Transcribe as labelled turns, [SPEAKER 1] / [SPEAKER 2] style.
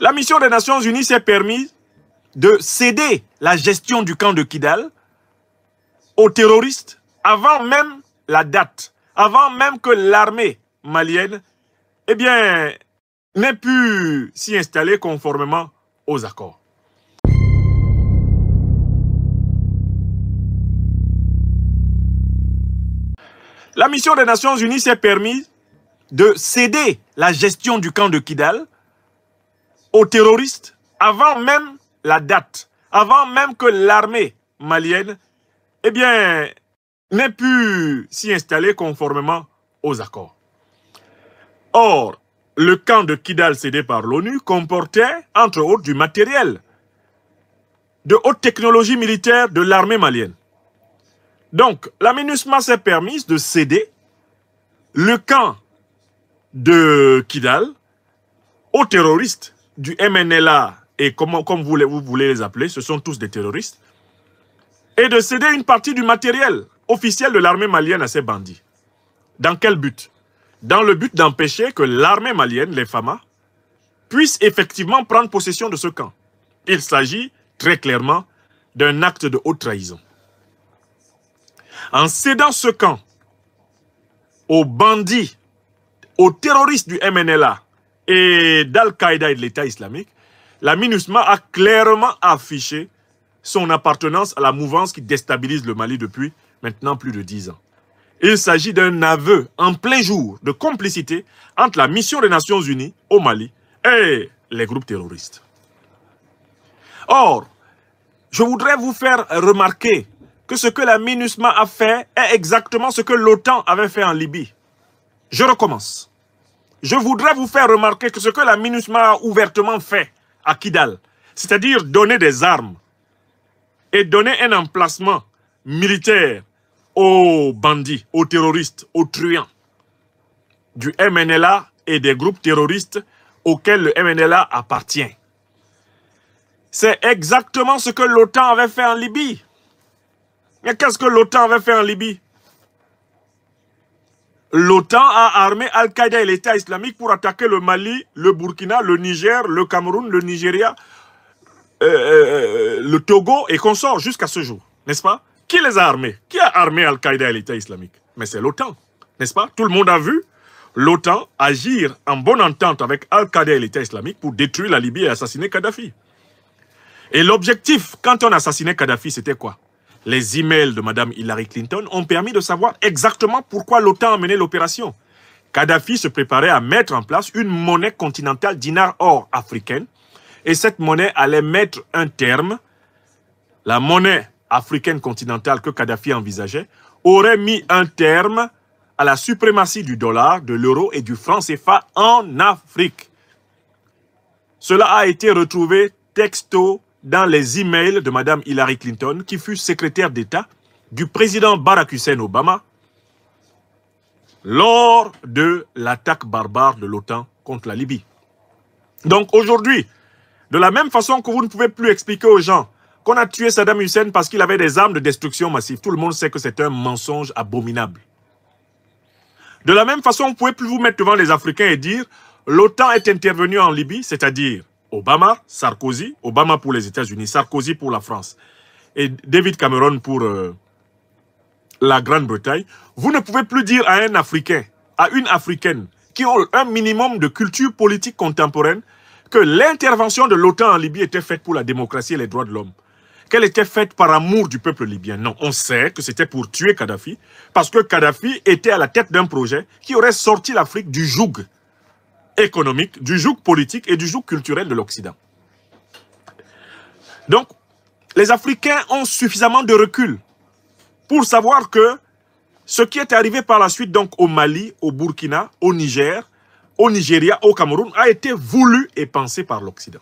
[SPEAKER 1] La mission des Nations Unies s'est permis de céder la gestion du camp de Kidal aux terroristes avant même la date, avant même que l'armée malienne eh n'ait pu s'y installer conformément aux accords. La mission des Nations Unies s'est permis de céder la gestion du camp de Kidal aux terroristes avant même la date, avant même que l'armée malienne eh n'ait pu s'y installer conformément aux accords. Or, le camp de Kidal cédé par l'ONU comportait, entre autres, du matériel de haute technologie militaire de l'armée malienne. Donc, la MINUSMA s'est permise de céder le camp de Kidal aux terroristes du MNLA et comme, vous, vous voulez les appeler, ce sont tous des terroristes, et de céder une partie du matériel officiel de l'armée malienne à ces bandits. Dans quel but? Dans le but d'empêcher que l'armée malienne, les FAMA, puisse effectivement prendre possession de ce camp. Il s'agit très clairement d'un acte de haute trahison. En cédant ce camp aux bandits, aux terroristes du MNLA et d'Al-Qaïda et de l'État islamique, la MINUSMA a clairement affiché son appartenance à la mouvance qui déstabilise le Mali depuis maintenant plus de dix ans. Il s'agit d'un aveu en plein jour de complicité entre la mission des Nations Unies au Mali et les groupes terroristes. Or, je voudrais vous faire remarquer que ce que la MINUSMA a fait est exactement ce que l'OTAN avait fait en Libye. Je recommence. Je voudrais vous faire remarquer que ce que la MINUSMA a ouvertement fait à Kidal, c'est-à-dire donner des armes et donner un emplacement militaire aux bandits, aux terroristes, aux truands du MNLA et des groupes terroristes auxquels le MNLA appartient. C'est exactement ce que l'OTAN avait fait en Libye. Mais qu'est-ce que l'OTAN avait fait en Libye? L'OTAN a armé Al-Qaïda et l'État islamique pour attaquer le Mali, le Burkina, le Niger, le Cameroun, le Nigeria, euh, euh, le Togo et consorts jusqu'à ce jour, n'est-ce pas? Qui les a armés? Qui a armé Al-Qaïda et l'État islamique? Mais c'est l'OTAN, n'est-ce pas? Tout le monde a vu l'OTAN agir en bonne entente avec Al-Qaïda et l'État islamique pour détruire la Libye et assassiner Kadhafi. Et l'objectif, quand on assassinait Kadhafi, c'était quoi? Les emails de Mme Hillary Clinton ont permis de savoir exactement pourquoi l'OTAN a mené l'opération. Kadhafi se préparait à mettre en place une monnaie continentale dinar or africaine et cette monnaie allait mettre un terme, la monnaie africaine continentale que Kadhafi envisageait, aurait mis un terme à la suprématie du dollar, de l'euro et du franc CFA en Afrique. Cela a été retrouvé texto dans les emails de Mme Hillary Clinton, qui fut secrétaire d'État du président Barack Hussein Obama lors de l'attaque barbare de l'OTAN contre la Libye. Donc aujourd'hui, de la même façon que vous ne pouvez plus expliquer aux gens qu'on a tué Saddam Hussein parce qu'il avait des armes de destruction massive, tout le monde sait que c'est un mensonge abominable. De la même façon, vous ne pouvez plus vous mettre devant les Africains et dire l'OTAN est intervenu en Libye, c'est-à-dire Obama, Sarkozy, Obama pour les États-Unis, Sarkozy pour la France et David Cameron pour euh, la Grande-Bretagne. Vous ne pouvez plus dire à un Africain, à une Africaine qui ont un minimum de culture politique contemporaine que l'intervention de l'OTAN en Libye était faite pour la démocratie et les droits de l'homme. Qu'elle était faite par amour du peuple libyen. Non, on sait que c'était pour tuer Kadhafi, parce que Kadhafi était à la tête d'un projet qui aurait sorti l'Afrique du joug économique, du joug politique et du joug culturel de l'Occident. Donc, les Africains ont suffisamment de recul pour savoir que ce qui est arrivé par la suite donc au Mali, au Burkina, au Niger, au Nigeria, au Cameroun, a été voulu et pensé par l'Occident.